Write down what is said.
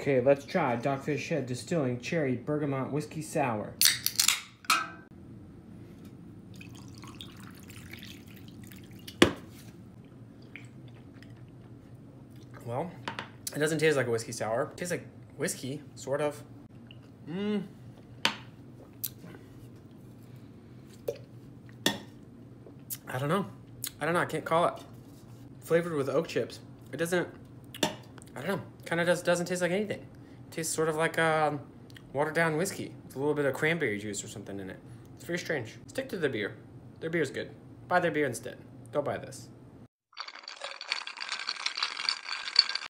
Okay, let's try Dogfish Head Distilling Cherry Bergamot Whiskey Sour. Well, it doesn't taste like a whiskey sour. It tastes like whiskey, sort of. Mmm. I don't know. I don't know. I can't call it. Flavored with oak chips. It doesn't. I don't know. Kind of just doesn't taste like anything. It tastes sort of like um, watered down whiskey with a little bit of cranberry juice or something in it. It's very strange. Stick to the beer. Their beer's good. Buy their beer instead. Don't buy this.